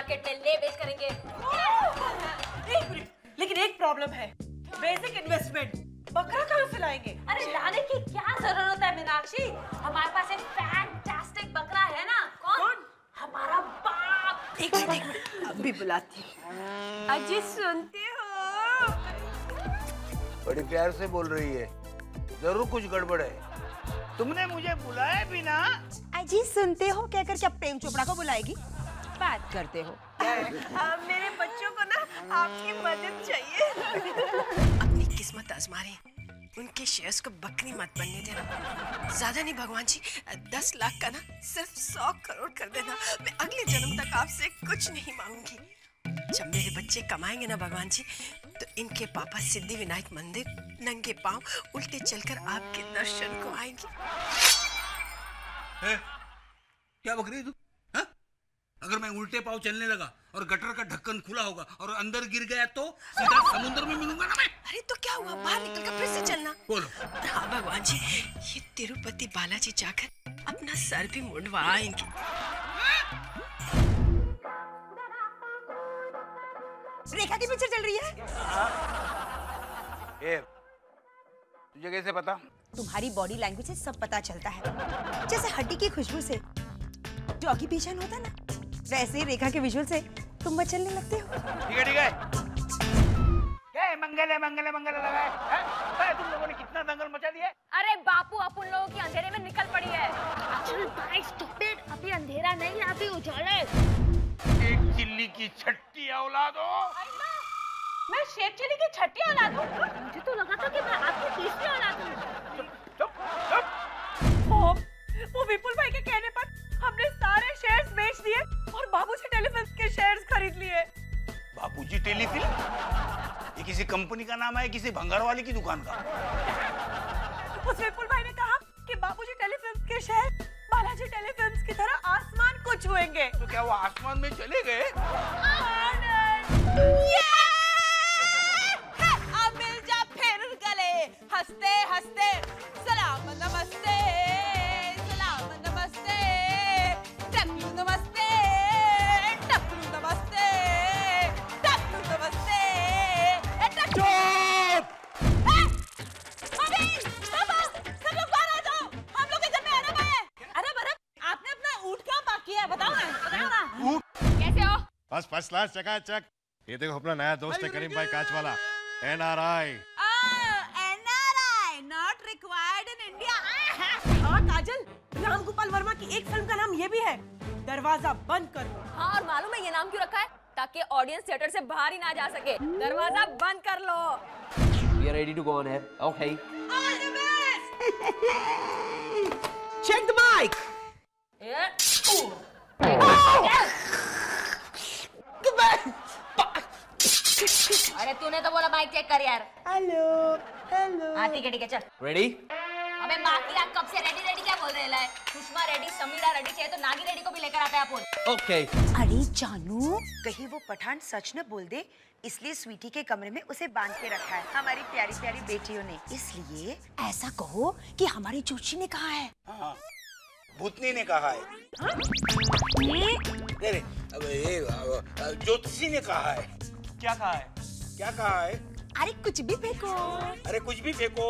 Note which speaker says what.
Speaker 1: Market में ले बेच करेंगे।
Speaker 2: एक मिनट लेकिन एक प्रॉब्लम है। बेसिक इन्वेस्टमेंट बकरा कहाँ से लाएँगे?
Speaker 1: अरे लाने की क्या ज़रूरत है मीनाक्षी? हमारे पास एक फैंटास्टिक बकरा है ना। कौन?
Speaker 2: कौन?
Speaker 1: हमारा बाप।
Speaker 2: एक मिनट एक मिनट अभी बुलाती अजी सुनती हो?
Speaker 3: बड़ी प्यार से बोल रही है। ज़रूर कुछ गड़बड़ है। तुमने मुझे बुलाया भी ना।
Speaker 4: अजी सुनते हो कहकर क्या करके प्रेम चोपड़ा को बुलाएगी? बात करते हो?
Speaker 2: आ, मेरे बच्चों को ना आपकी मदद चाहिए।
Speaker 5: अपनी किस्मत आजमारी। उनके शेयर्स को बकरी मत बनने देना। ज़्यादा नहीं भगवान जी दस लाख का ना सिर्फ़ सौ करोड़ कर देना। मैं अगले जन्म तक आपसे कुछ नहीं मांगूँगी। जब मेरे बच्चे कमाएँगे ना भगवान जी तो इनके पापा सिद्धि विनायक मंदिर नंगे पाँव उल्टे चलकर आपके दर्शन को आएँगे।
Speaker 6: है? क्या बकरी तू? हाँ? अगर मैं उल्टे पाव चलने लगा और गटर का ढक्कन खुला होगा और अंदर गिर गया तो सीधा समुद्र में मिलूँगा ना मैं।
Speaker 5: अरे तो क्या हुआ? बाहर निकल कर फिर से चलना।
Speaker 6: बोलो।
Speaker 5: हाँ भगवान जी ये तिरुपति बालाजी जाकर अपना सर भी मुंडवा आएँगे
Speaker 4: रेखा की पिक्चर चल रही है?
Speaker 3: ए तुझे कैसे पता?
Speaker 4: तुम्हारी बॉडी लैंग्वेज से सब पता चलता है। जैसे हड्डी की खुशबू से डॉगी पीछन होता है ना वैसे ही रेखा के विजुअल से तुम मचलने लगते हो।
Speaker 3: ठीक है ठीक है। मंगल है मंगल है मंगल है। लगा है अरे तुम लोगों ने कितना दंगल मचा दिया
Speaker 1: अरे बापू अपन लोगों की अंधेरे में निकल पड़ी है। चल भाई स्टूपिड अभी अंधेरा नहीं अभी उजाला है।
Speaker 3: एक चिल्ली की छट्टी औलाद हो।
Speaker 1: मैं शेख चिली की छठी औलाद हूँ। मुझे तो लगा था कि मैं आपकी तीसरी औलाद हूँ।
Speaker 3: चुप चुप
Speaker 2: वो वो विपुल भाई के कहने पर हमने सारे शेयर्स बेच दिए। बाबूजी टेलीफिल्म के शेयर्स खरीद लिए।
Speaker 3: बापूजी टेलीफिल्म? ये किसी कंपनी का नाम है किसी भंगार वाले की दुकान का?
Speaker 2: उस विपुल भाई ने कहा कि बाबूजी टेलीफिल्म के शेयर बालाजी टेलीफिल्म की तरह आसमान को छुएँगे।
Speaker 3: तो क्या वो आसमान में चले गए?
Speaker 7: बस फ़र्स्ट क्लास चकाचक। ये देखो अपना नया दोस्त है करीम भाई कांच वाला NRI
Speaker 4: NRI, not required in India.
Speaker 2: हाँ काजल राम गोपाल वर्मा की एक फ़िल्म का नाम ये भी है। दरवाज़ा बंद करो
Speaker 1: हाँ और मालूम है ये नाम क्यों रखा है? ताकि ऑडियंस थिएटर से बाहर ही ना जा सके। दरवाज़ा बंद कर लो।
Speaker 8: We are ready to go on air. Okay.
Speaker 2: Check the mic
Speaker 1: अरे तूने तो बोला माइक चेक कर यार।
Speaker 4: हेलो हेलो
Speaker 1: हाँ ठीक है ठीक है चल।
Speaker 8: Ready?
Speaker 1: अबे बाकी आप कब से रेडी रेडी क्या बोल रहे हैं? सुषमा रेडी समीरा रेडी चाहिए तो नागी रेडी को भी लेकर आते हैं अपन।
Speaker 8: Okay.
Speaker 4: अरे जानू कहीं वो पठान सच न बोल दे इसलिए स्वीटी के कमरे में उसे बाँध के रखा है हमारी प्यारी प्यारी बेटियों ने। इसलिए ऐसा कहो कि हमारी जोशी ने कहा है।
Speaker 3: हाँ भूतनी ने कहा है। नहीं, अब ये अ, ज्योतिषी ने कहा है।
Speaker 6: क्या कहा है?
Speaker 3: क्या कहा है?
Speaker 4: अरे कुछ भी फेंको।
Speaker 3: अरे कुछ भी फेंको।